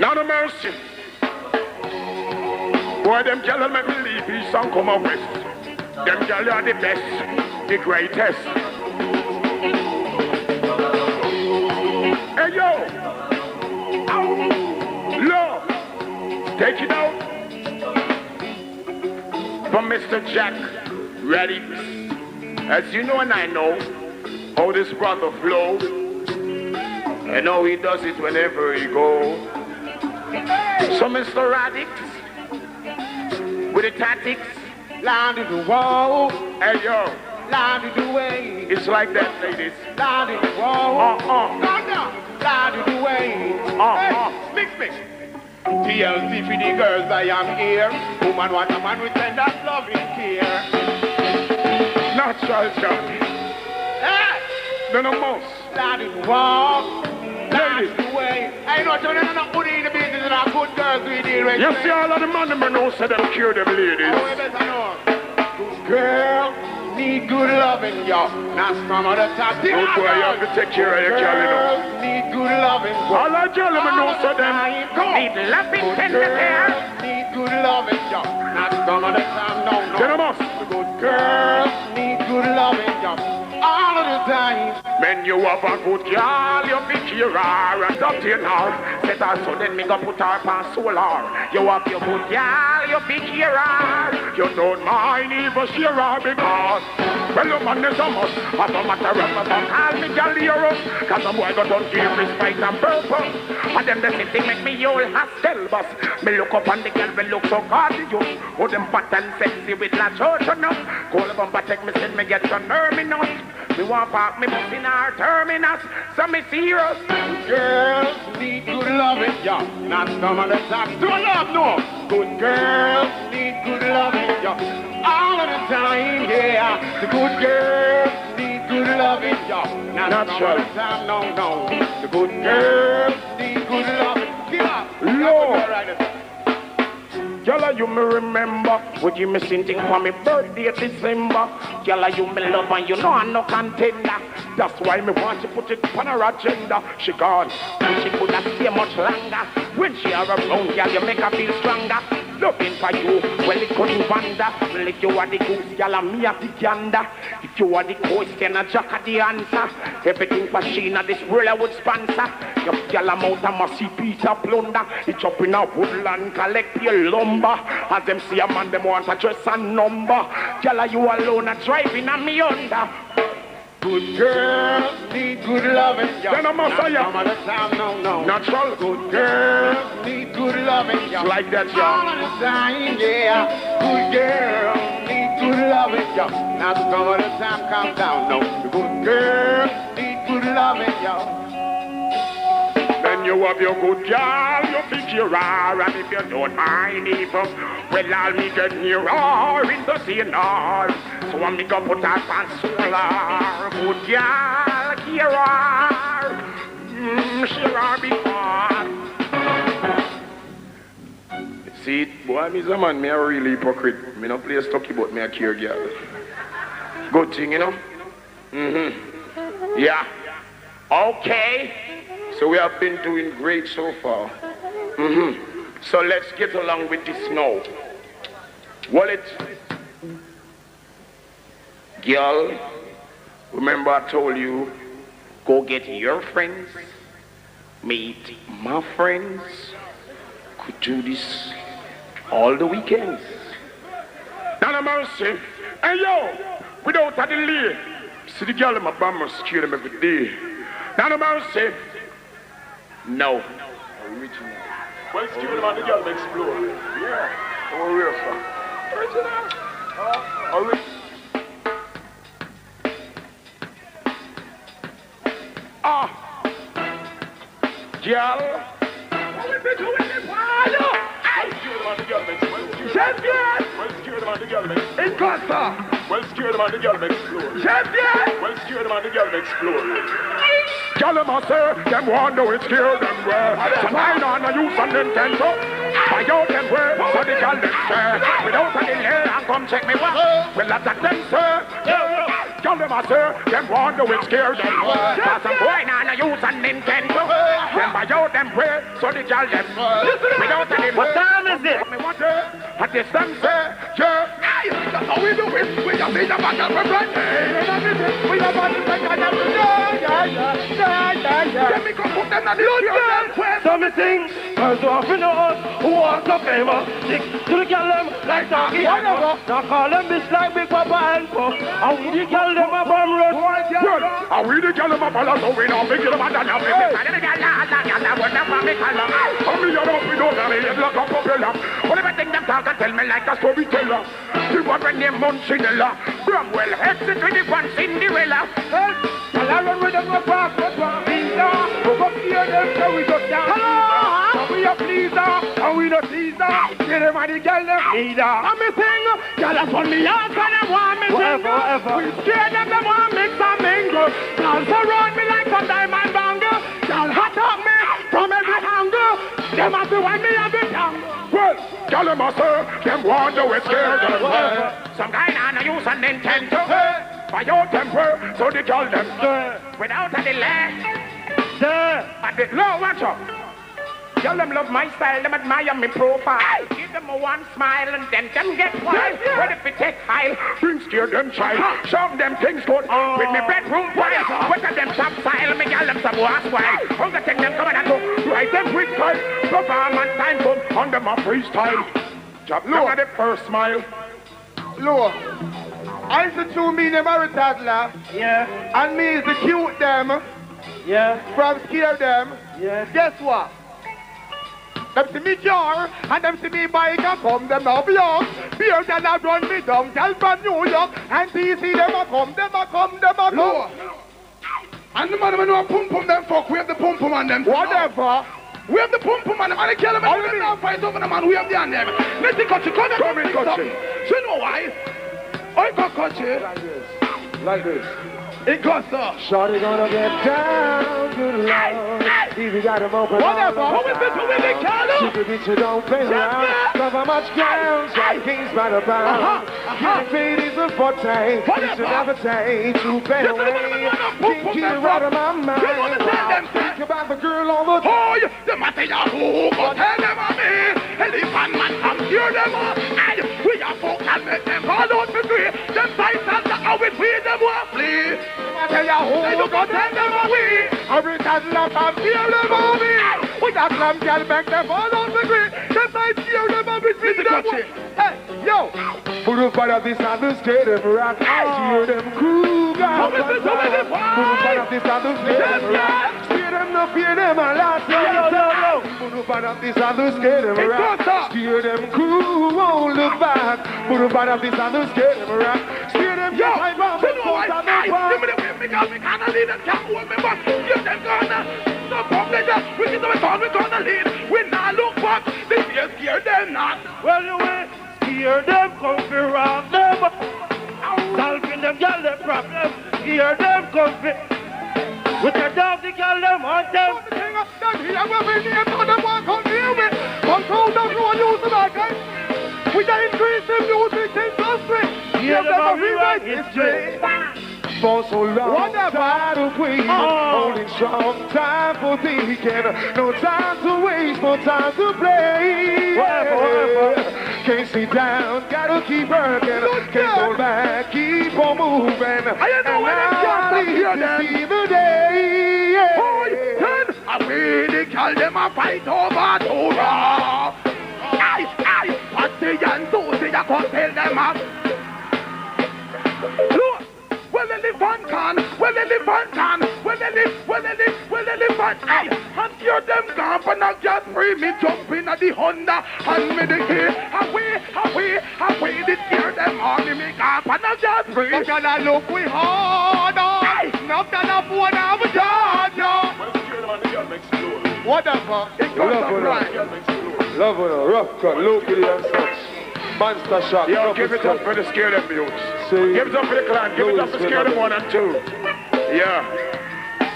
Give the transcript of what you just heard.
Now no mercy. Boy, them gyal make me leave east and come out west. Them gyal are the best, the greatest. Hey yo, Lord, take it out from Mr. Jack Radics. As you know and I know how this brother flows. I know he does it whenever he go. So Mr. Radics, with the tactics, Land of the wall, hey yo, land of the way, it's like that, ladies. land of the wall. Uh-uh. Calm down, land of the way. Uh, Hey, uh. mix, mix. TLC for the girls I am here. Woman want a man with tender loving care. Natural job. Hey, None of most. the wall, Ladies. of the way. I know you're not put in the business and our good girls we deal with. You see all of the man them know say them cure them Oh, ladies. better know. Girl, need good loving, yo. Now some of the top. Good boy, you have to take care of your girl, you know. need good loving. All the girl them know say them need loving, tender care. Need good loving, yo. Not some of the time, no, no. Tell them us. Good girls need good loving, time. Men you have a good girl, you be care her and to her. Set her so then me go put her on solar. You have your good girl, you be care her. You don't mind even share her because well your man is a must. A matter of fact, call me girl hero. Cause some boy on give respect and purpose. And them the same thing make me all hostile boss. Me look up on the girl, me look so gorgeous. Oh them fat and sexy with la church enough. Call up and take me send me get some terminus. Me want park me bus in our terminus. So me serious. Girls need good loving, yo. Not some of the time. Do love, no. Good girls need good loving, yo. All of the time, yeah. The good girls need good loving, yo. Not Not some sure. of the time, no, no. The good girls need good loving. Up. Lord. Girl, you me remember. Would you me sing thing for me birthday December. Girl, you me love and you know I'm no contender. That's why me want to put it on her agenda. She gone, and she could not stay much longer. When she are around, girl, you make her feel stronger. Loving for you, well it couldn't wander. Well if you are the goose, girl, and me are the gander If you are the question, a jack of the answer. Everything for she in this world I would sponsor Your girl amount of massive Peter plunder It's up in a woodland, collect your lumber As them see a man, them want a dress and number are you alone, a driving on me under Good girls need good loving, yo. Then I must Not say, of the time, no, no. Natural Good girls need good loving, yo. Like that, All y'all. of the time, yeah. Good girls need good loving, yo. Now some of the time, calm down, no. The good girls need good loving, yo. You have your good girl, you pick your R, and if you don't mind even, well, I'll me get near her in the hall. So I'm gonna put her on solar. Good girl, hear her. Mm, hear her before. See, boy, me's a man, me a really hypocrite. Me no play stocky, but me a care girl. Good thing, you know? Mm-hmm. Yeah. Okay. So we have been doing great so far. Mm-hmm. So let's get along with this now. Wallet. Girl, remember I told you, go get your friends, meet my friends. Could do this all the weekends. Now no mercy. Hey yo, without a delay. See the girl in my bum must scare them every day. Now no mercy. No. Original. Well, scare them and the girl explode. Yeah. Oh, real fun. Original. Uh, original. Ah. Girl. Champion! Well, scare them and the girl explode. In Costa! Well, scare them and the girl explode. Champion! Well, scare them the girl explode. Girl, them a say, them want know it scare them well. So nine on the youth and them ten so. Buy out them way, so the girl them say. Without a delay, and come check me well. Well, attack them, sir. Girl, them a say, them want know it scare them well. Cause some boy not and use a Nintendo. Them buy out them way, so the gal them. Without any What time is it? Me want at this time say, yeah. That's how we do it. We just need a battle for bread. Me come put them on the. So me off in the house, who wants a favor? Stick to the girl them like and go. Now call them bitch like Big Papa and Puff. And we the girl them a bomb rush. Good. Are we the gal them a follow so we know big them a done up. We the gal la la gal la what the fuck me call them. Come here up we know that it look up propeller. Whatever thing them talk and tell me like a storyteller. The one when name Moncinella. Bramwell exit with the one Cinderella. Tell her run with them no park no park. Visa. Go up here them so we go down. So we a pleaser and we no teaser. Get them and the gal them leader. And me sing. Gal a turn me out and them want me sing. Whatever, whatever. We scare them them want mix and mingle. Gal surround me like a diamond banger. Gal hot up me from every angle. Them a do want me a big angle. Well, gal them a say, them want to scare them. Some guy now no use a Nintendo. For your temper, so the gal them. Sir. Without a delay. At the low, watch up Tell them love my style, them admire me profile. Give them a one smile and then them get wild. What if we take file? Bring scare them child. Show them things good. With me bedroom pile. What of them top style? Me gal them some wash while. Hunger take them come and go. Write them with time. Performance time come On under my freestyle. Job look at the first smile. Look, I the two me them are toddler, Yeah, and me is the cute them yeah, from scare them. yeah. Guess what? Them see me jar, and them see me bike and come, them now block. Beer than a run me down, tell from New York, and DC them a come, them a come, them a come. And the man when you pum pum them fuck, we have the pum pum on them. Whatever. We have the pum pum on them, and they kill them, and we now fight over them, and we have the on them. Let's see, Kochi, come and Come in, come So you know why? I got Kochi. Like this. It goes so. Shorty gonna get down, good lord. Easy got him open. Whatever. all Who is this? Who is it, Carlo? Super bitch, you don't play around. Cover much ground, shot kings by the pound. Getting paid is a forte. You should never take to pay away. them, man, Can't keep it out of my mind. You wanna tell them? Think about the girl on the Oh, you, the matter ya who go tell them a me. Elephant man, I'm sure them all. Go tell them a we. Every toddler from fear them me. We got slam girl make them all on the green. Them I fear them on between them. Hey, yo. Put up out of this and the skate them rock. Hear them Come guys. and listen to me, this up of and the skate them rock. Steer them up, them a lot. Put up out of this and the them. Steer them crew, won't look back. Put up out of this and the them rock. Steer them Yo, the I, bar. give me the way, because me can't lead them, can't hold me back. Give them gonna, no just, we get to turn, we gonna lead. We not look back, this year scare them not. Well, you will hear them come fi rock them. Solving them girl them problem. Hear them come fi. With the dog, the girl them hunt them. The king of them here will be near to them one come near me. Control the road use the back end. We the increase the music industry. Give them a rewrite history. For so long, Whatever. tired of waiting, Oh. holding strong, time for thinking, no time to waste, no time to play. Can't sit down, gotta keep working, can't hold back, keep on moving. I know and when them I cats up here, to see the day. yeah. Boy, then, away they call them a fight over Torah. Aye, aye, Patsy and Susie, I can't tell them up. Look, well, elephant can, well, elephant can, well, elephant, well, elephant, well, elephant, aye, and hear them camp and I just free me jump in at the Honda and me the key, away, away, away, this hear them on me, me camp and I just free. Look at that look we hard on. Not that I phone have a job, no. Whatever. It goes up right. Love with her. Rough cut, locally and such. Monster shot. Yo, give it up for the scare them youths. Give it up for the clan. Give it up for Louis scare them Vuitton. one and two. Yeah.